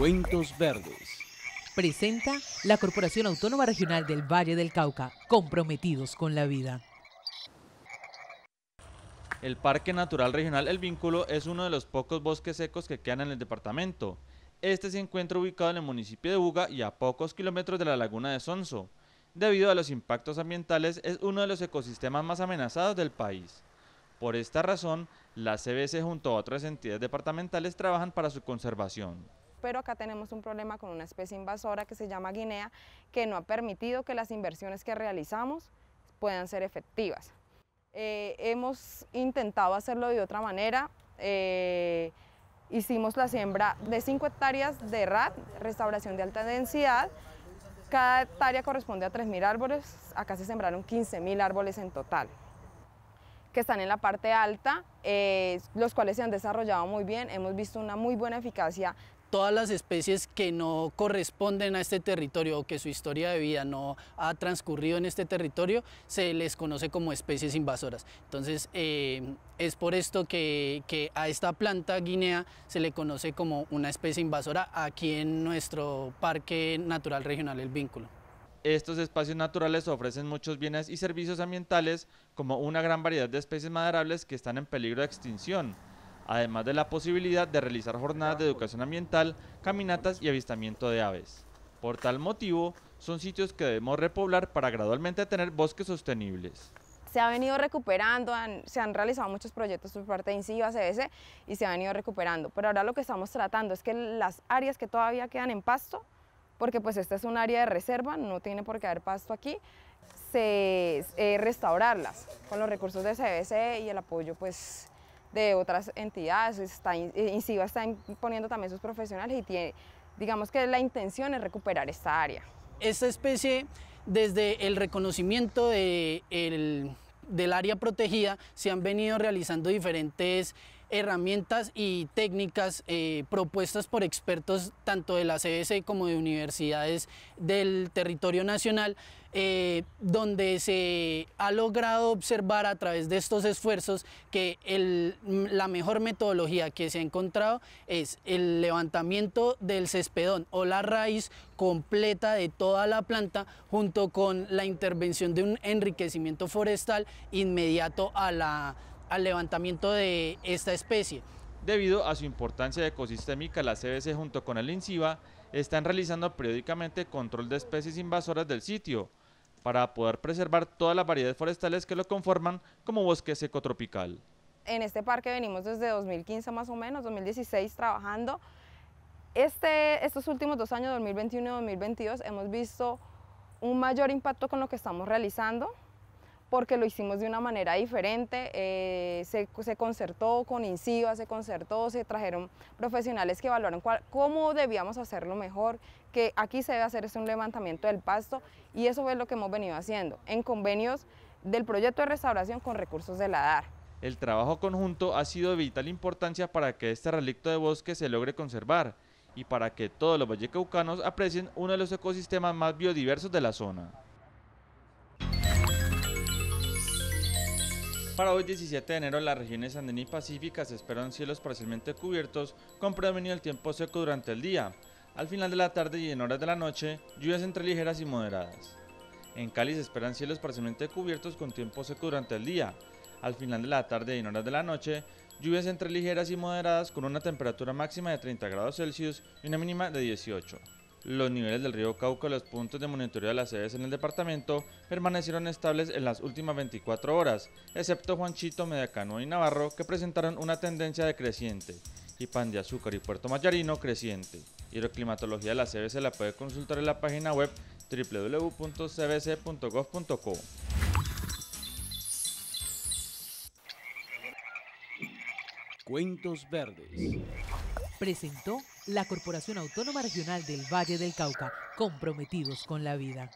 Cuentos Verdes. Presenta la Corporación Autónoma Regional del Valle del Cauca, comprometidos con la vida. El Parque Natural Regional El Vínculo es uno de los pocos bosques secos que quedan en el departamento. Este se encuentra ubicado en el municipio de Buga y a pocos kilómetros de la laguna de Sonso. Debido a los impactos ambientales, es uno de los ecosistemas más amenazados del país. Por esta razón, la CBC junto a otras entidades departamentales trabajan para su conservación. Pero acá tenemos un problema con una especie invasora que se llama guinea, que no ha permitido que las inversiones que realizamos puedan ser efectivas. Eh, hemos intentado hacerlo de otra manera. Eh, hicimos la siembra de 5 hectáreas de RAD, restauración de alta densidad. Cada hectárea corresponde a 3.000 árboles. Acá se sembraron 15.000 árboles en total que están en la parte alta, eh, los cuales se han desarrollado muy bien. Hemos visto una muy buena eficacia todas las especies que no corresponden a este territorio o que su historia de vida no ha transcurrido en este territorio, se les conoce como especies invasoras. Entonces, eh, es por esto que, que, a esta planta guinea se le conoce como una especie invasora aquí en nuestro Parque Natural Regional El Vínculo. Estos espacios naturales ofrecen muchos bienes y servicios ambientales, como una gran variedad de especies maderables que están en peligro de extinción, además de la posibilidad de realizar jornadas de educación ambiental, caminatas y avistamiento de aves. Por tal motivo, son sitios que debemos repoblar para gradualmente tener bosques sostenibles. Se ha venido recuperando, se han realizado muchos proyectos por parte de INCIBA, CBC y se han venido recuperando, pero ahora lo que estamos tratando es que las áreas que todavía quedan en pasto, porque pues esta es un área de reserva, no tiene por qué haber pasto aquí, se, eh, restaurarlas con los recursos de CBC y el apoyo pues de otras entidades, está, INCIBA está poniendo también sus profesionales y tiene, digamos que la intención es recuperar esta área. Esta especie, desde el reconocimiento de el, del área protegida, se han venido realizando diferentes herramientas y técnicas eh, propuestas por expertos tanto de la CBC como de universidades del territorio nacional, eh, donde se ha logrado observar a través de estos esfuerzos que el, la mejor metodología que se ha encontrado es el levantamiento del cespedón o la raíz completa de toda la planta junto con la intervención de un enriquecimiento forestal inmediato a la al levantamiento de esta especie. Debido a su importancia ecosistémica, la CBC junto con el INCIBA están realizando periódicamente control de especies invasoras del sitio para poder preservar todas las variedades forestales que lo conforman como bosque seco tropical. En este parque venimos desde 2015 más o menos, 2016 trabajando. Este, estos últimos dos años, 2021 y 2022, hemos visto un mayor impacto con lo que estamos realizando porque lo hicimos de una manera diferente, eh, se, concertó con INCIBA, se concertó, se trajeron profesionales que evaluaron cómo debíamos hacerlo mejor, que aquí se debe hacer es un levantamiento del pasto y eso es lo que hemos venido haciendo en convenios del proyecto de restauración con recursos de la DAR. El trabajo conjunto ha sido de vital importancia para que este relicto de bosque se logre conservar y para que todos los vallecaucanos aprecien uno de los ecosistemas más biodiversos de la zona. Para hoy 17 de enero en las regiones andina y pacífica se esperan cielos parcialmente cubiertos con predominio del tiempo seco durante el día. Al final de la tarde y en horas de la noche, lluvias entre ligeras y moderadas. En Cali se esperan cielos parcialmente cubiertos con tiempo seco durante el día. Al final de la tarde y en horas de la noche, lluvias entre ligeras y moderadas con una temperatura máxima de 30 grados Celsius y una mínima de 18. Los niveles del río Cauca y los puntos de monitoreo de las sedes en el departamento permanecieron estables en las últimas 24 horas, excepto Juanchito, Mediacano y Navarro, que presentaron una tendencia decreciente, y Pan de Azúcar y Puerto Mayarino creciente. Hidroclimatología de la CBC la puede consultar en la página web www.cbc.gov.co. Cuentos Verdes presentó la Corporación Autónoma Regional del Valle del Cauca, comprometidos con la vida.